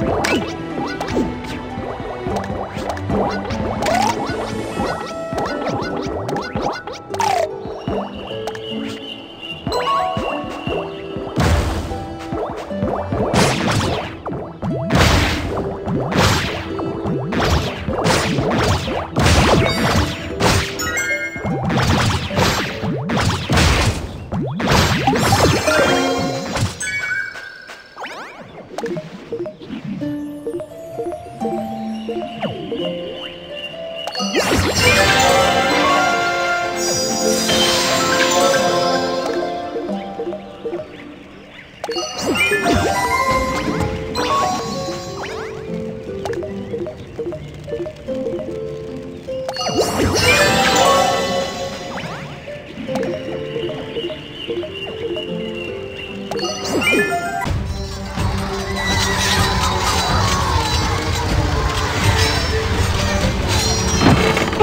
Woo!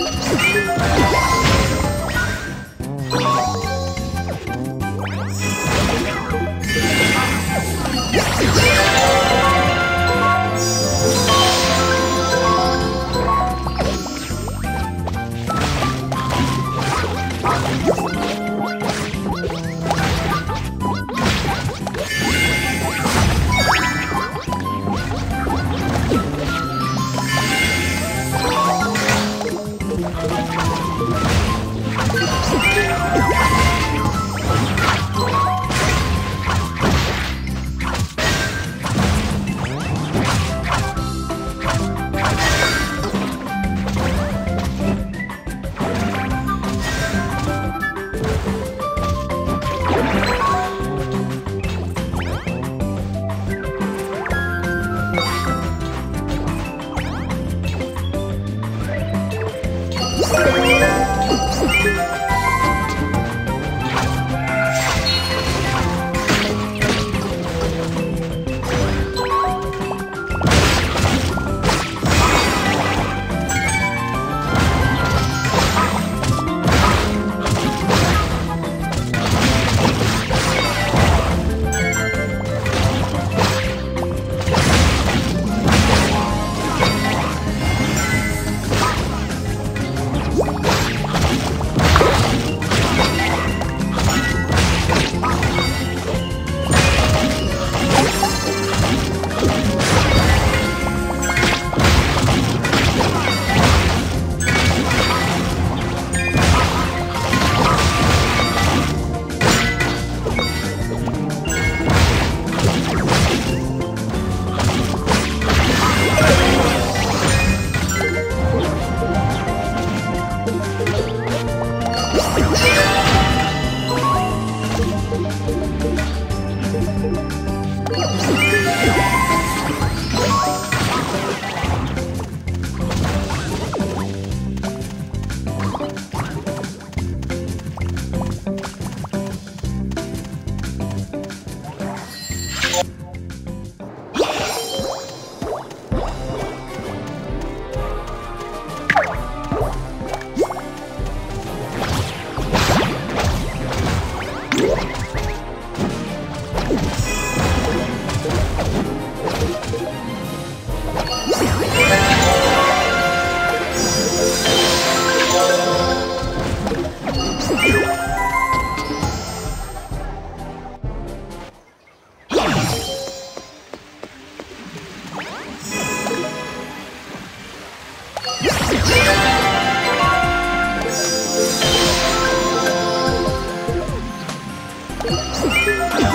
Ready? Bye. Yeah.